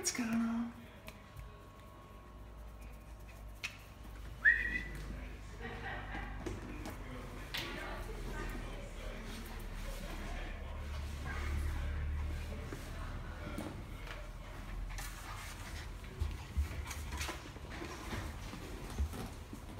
What's going on?